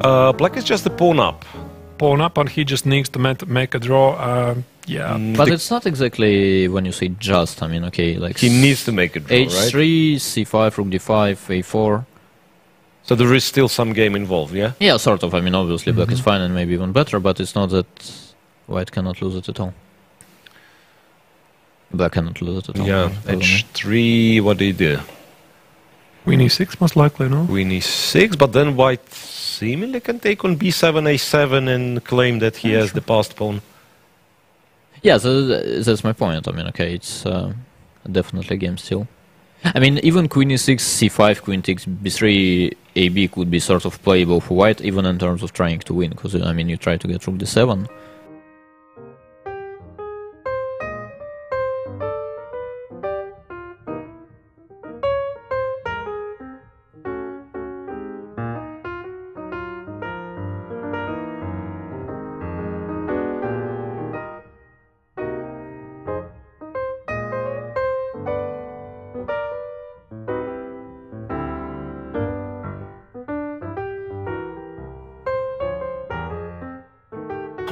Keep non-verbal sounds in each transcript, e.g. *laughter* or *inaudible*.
Uh, black is just a pawn up. Pawn up, and he just needs to make, make a draw. Uh, yeah. Mm, But the- it's not exactly when you say just. I mean, okay, like he needs to make a draw, right? h3, c5, rook d5, a4. So there is still some game involved, yeah? Yeah, sort of. I mean, obviously black Mm-hmm. is fine and maybe even better, but it's not that white cannot lose it at all. Black cannot lose it at all. Yeah. H3, what do you do? Queen e6, most likely, no? Queen e6, but then white seemingly can take on b7, a7 and claim that he has the passed pawn. Yeah, so that's my point. I mean, okay, it's uh, definitely a game still. I mean, even queen e6, c5, queen takes b3, ab could be sort of playable for white, even in terms of trying to win, because I mean, you try to get rook d7.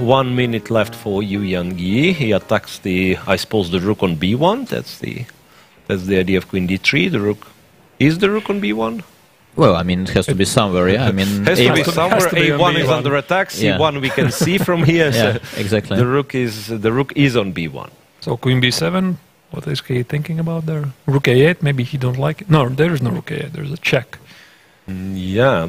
One minute left for Yu Yang He attacks the, I suppose, the rook on b1. That's the, that's the idea of queen d3. The rook is the rook on b1. Well, I mean, it has to be somewhere, yeah. I mean, Has to A1 be has somewhere. to be A1 is B1. under attack. C1 we can see from *laughs* here. yeah, so exactly. the rook is the rook is on b1. So queen b7, what is he thinking about there? Rook a8, maybe he don't like it. No, there is no rook a8, there's a check. Mm, Yeah.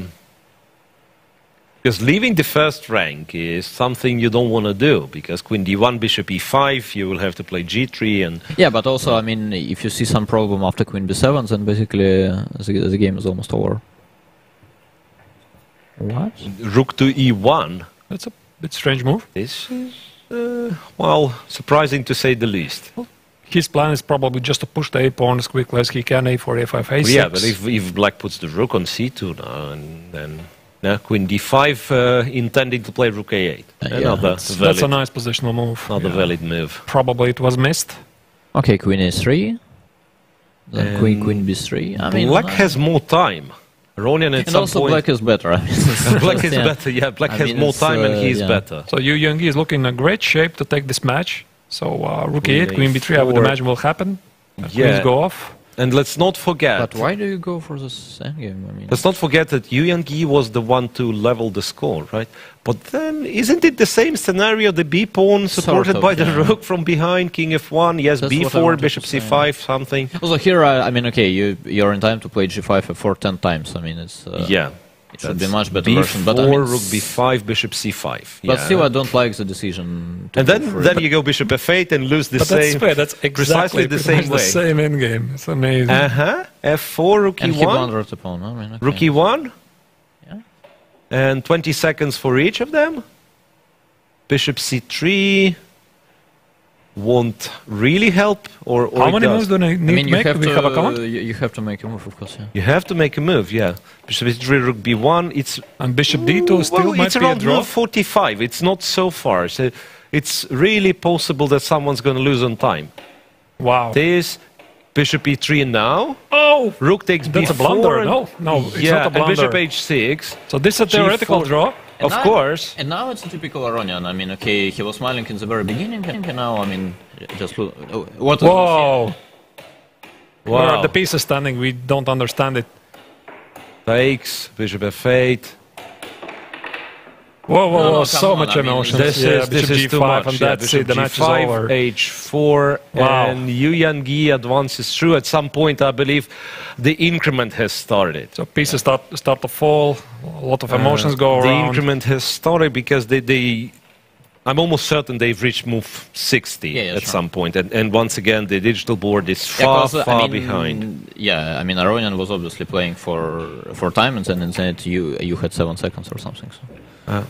Because leaving the first rank is something you don't want to do. Because queen d1, bishop e5, you will have to play g3 and Yeah, but also, I mean, if you see some problem after queen b7, then basically uh, the, the game is almost over. What? rook to e1. That's a bit strange move. This is, uh, well, surprising to say the least. His plan is probably just to push the a pawn as quickly as he can, a4, a5, a6. Yeah, but if, if black puts the rook on c2 now, and then yeah, queen d5, uh, intending to play rook a8. Uh, yeah, another that's, valid, that's a nice positional move. another Yeah. valid move. Probably it was missed. Okay, queen a3. Then queen, queen b3. I mean, black uh, has more time. Aronian at And some also point. black is better. I *laughs* mean, *laughs* black is yeah. better. Yeah, black I has mean, more it's, time and uh, he's yeah. better. So Yu Yangyi is looking in a great shape to take this match. So uh, rook Queen a8, queen b3, I would imagine will happen. Uh, Yeah. Queens go off. And let's not forget. But why do you go for this endgame? I mean, Let's not forget that Yu Yang was the one to level the score, right? But then, isn't it the same scenario? The B pawn supported of, by the yeah. rook from behind, King F1, yes, That's what I B4, Bishop. C5, something. also here, I, I mean, okay, you you're in time to play g5 f4 10 times. I mean, it's uh, yeah. It should be much better B4, version. But I mean, rook B5, Bishop C5. But yeah. still, I don't like the decision. To and then, then you go Bishop F8 and lose the But same. that's fair. That's precisely exactly the same way. the same endgame. It's amazing. Uh huh. F4, rook and he E1, blundered the pawn. I mean, okay. rook E1, Yeah. and 20 seconds for each of them. Bishop C3 won't really help, or, or How many does. moves do I need I mean, to you make? have we to have a comment? you, you have to make a move, of course. Yeah. You have to make a move, yeah. Bishop C3, rook B1. It's And bishop d2 still well, might it's be a around draw. move 45. It's not so far. So it's really possible that someone's going to lose on time. Wow. This bishop E3 now. Oh! Rook takes That's a B4. blunder. No, no, it's yeah, not a and bishop. H6. So this is a theoretical G4. draw. And Of now- course. And now it's a typical Aronian. I mean, okay, he was smiling in the very beginning, and now, I mean, just oh, what? Whoa! Wow. the pieces standing? We don't understand it. Takes bishop F8. Whoa, whoa, No, no, whoa! come so on, much I mean, emotion. This yeah, is this is g5 too much. and yeah, that's it. The match is G5, over. H4, Wow. and Yu Yangyi advances through. At some point, I believe the increment has started. So pieces start start to fall. A lot of emotions go Uh, the around. increment has started because they, they I'm almost certain they've reached move 60 Yeah, at sure. some point. And, and once again, the digital board is far, uh, far I mean, behind. Yeah, I mean, Aronian was obviously playing for for time, and then instead you you had seven seconds or something. So. Uh,